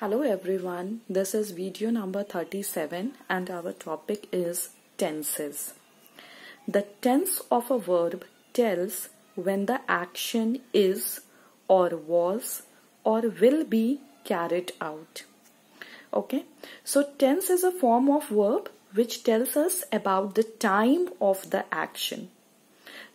Hello everyone, this is video number 37 and our topic is tenses. The tense of a verb tells when the action is or was or will be carried out. Okay, so tense is a form of verb which tells us about the time of the action.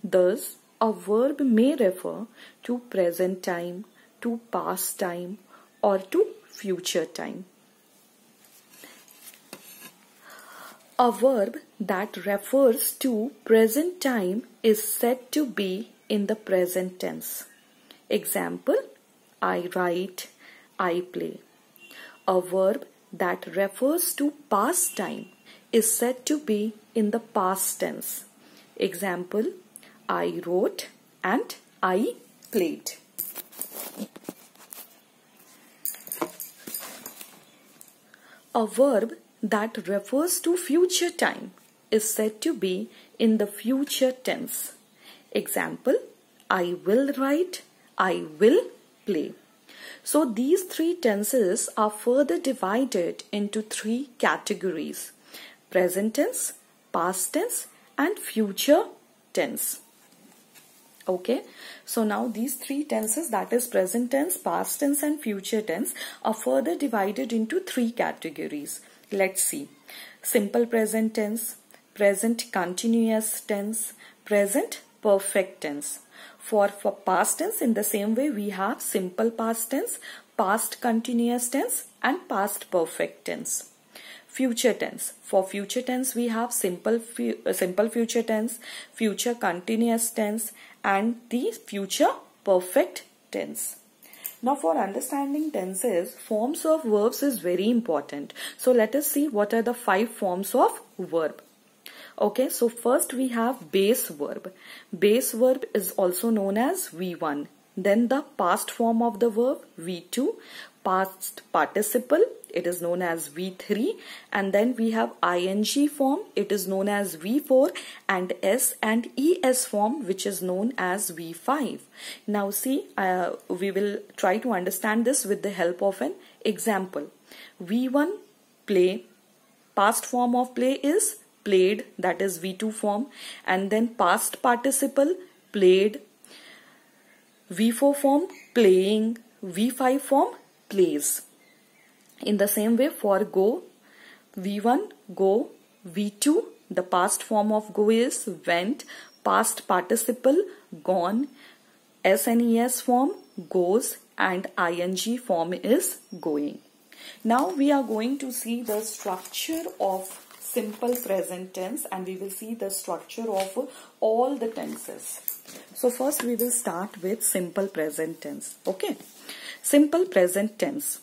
Thus, a verb may refer to present time, to past time or to future time. A verb that refers to present time is said to be in the present tense. Example, I write, I play. A verb that refers to past time is said to be in the past tense. Example, I wrote and I played. A verb that refers to future time is said to be in the future tense. Example, I will write, I will play. So these three tenses are further divided into three categories. Present tense, past tense and future tense. Okay, so now these three tenses that is present tense, past tense and future tense are further divided into three categories. Let's see. Simple present tense, present continuous tense, present perfect tense. For, for past tense in the same way we have simple past tense, past continuous tense and past perfect tense future tense for future tense we have simple fu uh, simple future tense future continuous tense and the future perfect tense. Now for understanding tenses, forms of verbs is very important. So let us see what are the five forms of verb. Okay, so first we have base verb. Base verb is also known as V1. Then the past form of the verb V2, past participle it is known as V3 and then we have ing form. It is known as V4 and S and ES form which is known as V5. Now see uh, we will try to understand this with the help of an example. V1 play. Past form of play is played that is V2 form. And then past participle played. V4 form playing. V5 form plays in the same way for go, V1, go, V2, the past form of go is went, past participle, gone, S and ES form, goes and ing form is going. Now we are going to see the structure of simple present tense and we will see the structure of all the tenses. So first we will start with simple present tense. Okay. Simple present tense.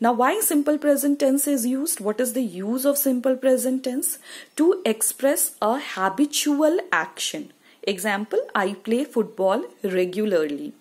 Now why simple present tense is used? What is the use of simple present tense? To express a habitual action. Example, I play football regularly.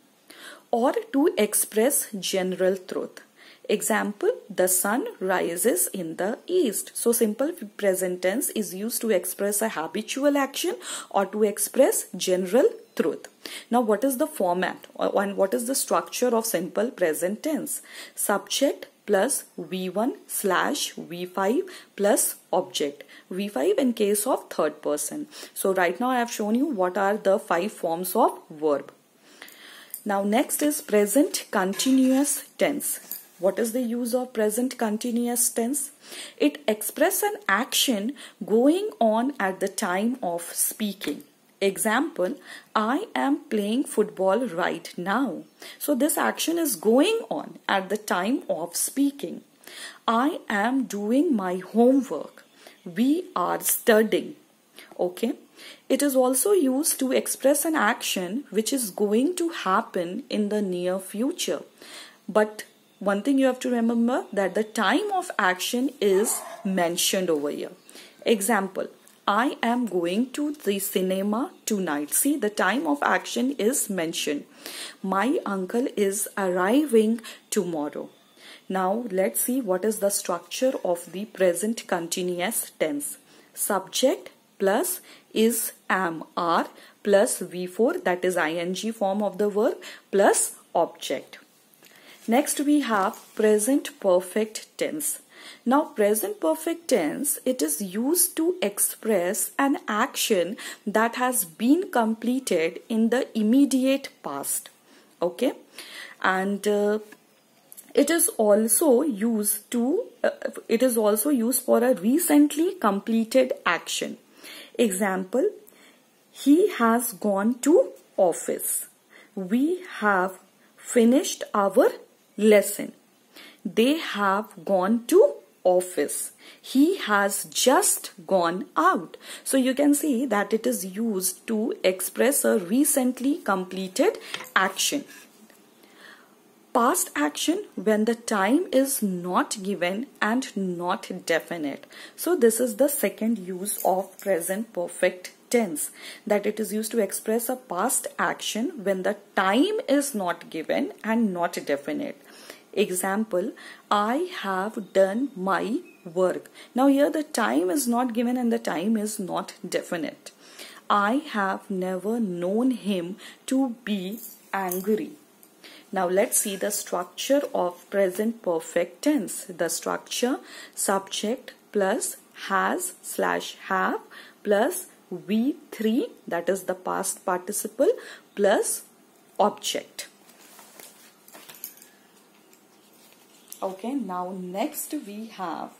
Or to express general truth. Example, the sun rises in the east. So simple present tense is used to express a habitual action or to express general truth. Now what is the format and what is the structure of simple present tense? Subject plus V1 slash V5 plus object. V5 in case of third person. So right now I have shown you what are the five forms of verb. Now next is present continuous tense. What is the use of present continuous tense? It expresses an action going on at the time of speaking. Example, I am playing football right now. So this action is going on at the time of speaking. I am doing my homework. We are studying. Okay. It is also used to express an action which is going to happen in the near future. But one thing you have to remember that the time of action is mentioned over here. Example, I am going to the cinema tonight. See, the time of action is mentioned. My uncle is arriving tomorrow. Now, let's see what is the structure of the present continuous tense. Subject plus is, am, are plus V4 that is ing form of the verb plus object. Next we have present perfect tense. Now present perfect tense, it is used to express an action that has been completed in the immediate past. Okay. And uh, it is also used to, uh, it is also used for a recently completed action. Example, he has gone to office. We have finished our lesson. They have gone to office. He has just gone out. So you can see that it is used to express a recently completed action. Past action when the time is not given and not definite. So this is the second use of present perfect tense that it is used to express a past action when the time is not given and not definite. Example, I have done my work. Now here the time is not given and the time is not definite. I have never known him to be angry. Now let's see the structure of present perfect tense. The structure subject plus has slash have plus V3 that is the past participle plus object. Okay, now next we have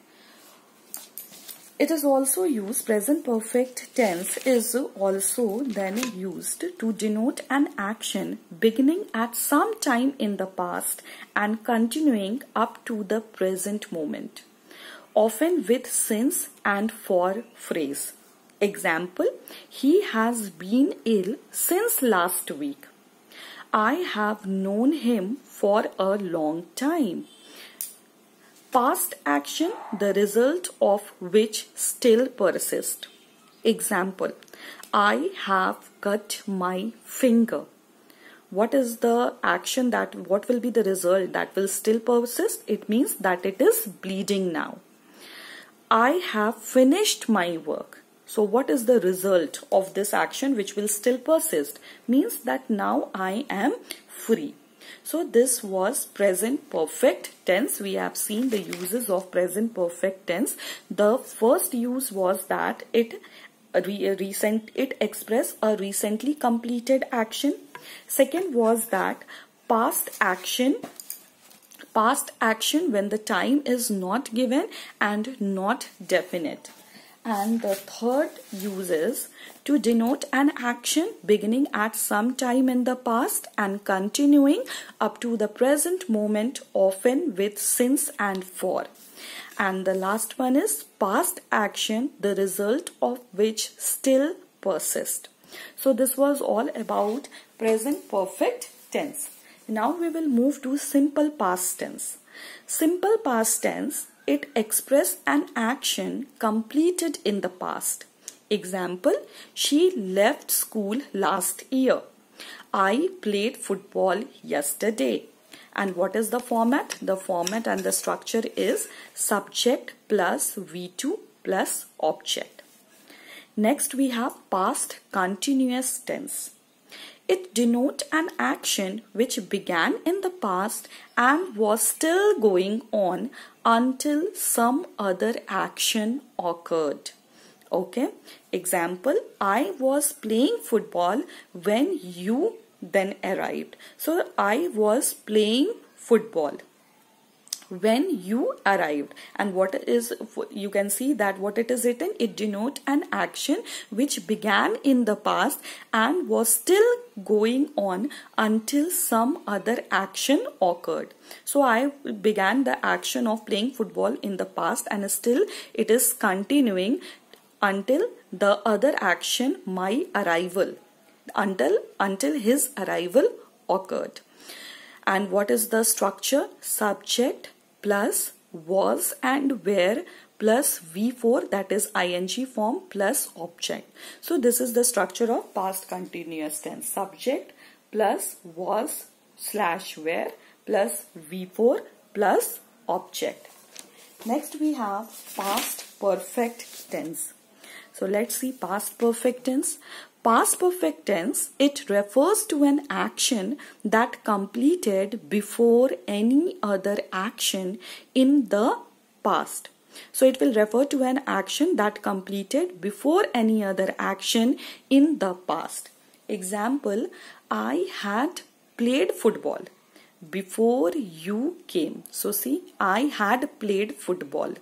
it is also used, present perfect tense is also then used to denote an action beginning at some time in the past and continuing up to the present moment, often with since and for phrase. Example, he has been ill since last week. I have known him for a long time. Past action, the result of which still persists. Example, I have cut my finger. What is the action that, what will be the result that will still persist? It means that it is bleeding now. I have finished my work. So what is the result of this action which will still persist? Means that now I am free. So this was present perfect tense. We have seen the uses of present perfect tense. The first use was that it recent it express a recently completed action. Second was that past action past action when the time is not given and not definite. And the third uses to denote an action beginning at some time in the past and continuing up to the present moment often with since and for. And the last one is past action, the result of which still persist. So this was all about present perfect tense. Now we will move to simple past tense. Simple past tense it express an action completed in the past. Example, she left school last year. I played football yesterday. And what is the format? The format and the structure is subject plus V2 plus object. Next we have past continuous tense. It denotes an action which began in the past and was still going on until some other action occurred. Okay, example I was playing football when you then arrived. So I was playing football when you arrived. And what is you can see that what it is written it denote an action which began in the past and was still going on until some other action occurred. So i began the action of playing football in the past and still it is continuing until the other action my arrival until until his arrival occurred. And what is the structure? Subject plus was and were plus V4 that is ing form plus object. So this is the structure of past continuous tense. Subject plus was slash where plus V4 plus object. Next we have past perfect tense. So let's see past perfect tense. Past perfect tense, it refers to an action that completed before any other action in the past. So it will refer to an action that completed before any other action in the past. Example, I had played football before you came. So see, I had played football.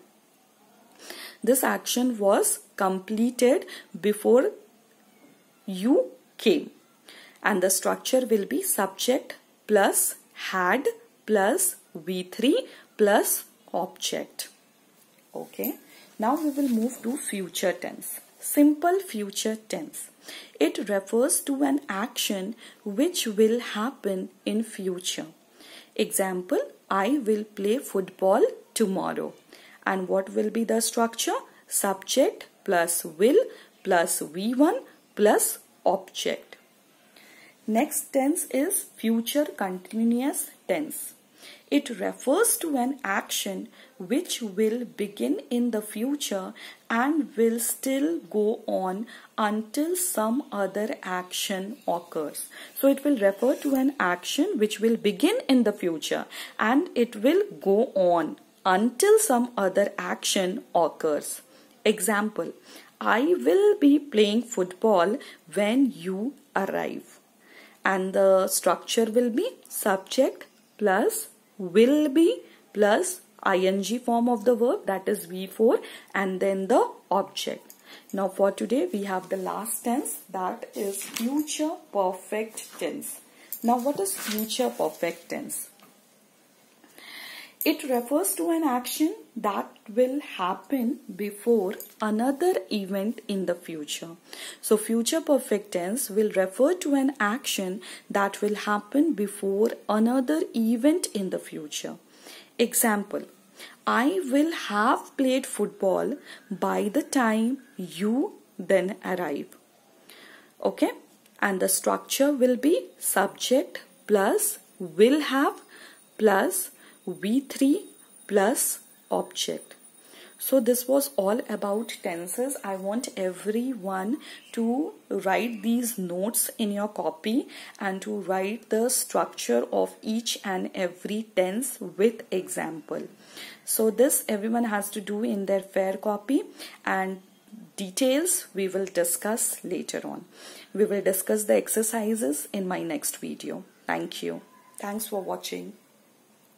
This action was completed before you came. And the structure will be subject plus had plus V3 plus object. Okay. Now we will move to future tense. Simple future tense. It refers to an action which will happen in future. Example, I will play football tomorrow. And what will be the structure? Subject plus will plus V1 plus object. Next tense is future continuous tense. It refers to an action which will begin in the future and will still go on until some other action occurs. So it will refer to an action which will begin in the future and it will go on until some other action occurs. Example, I will be playing football when you arrive. And the structure will be subject plus will be plus ing form of the verb that is V4 and then the object. Now for today we have the last tense that is future perfect tense. Now what is future perfect tense? It refers to an action that will happen before another event in the future. So future perfect tense will refer to an action that will happen before another event in the future. Example, I will have played football by the time you then arrive. Okay, and the structure will be subject plus will have plus V3 plus object. So this was all about tenses. I want everyone to write these notes in your copy and to write the structure of each and every tense with example. So this everyone has to do in their fair copy and details we will discuss later on. We will discuss the exercises in my next video. Thank you. Thanks for watching.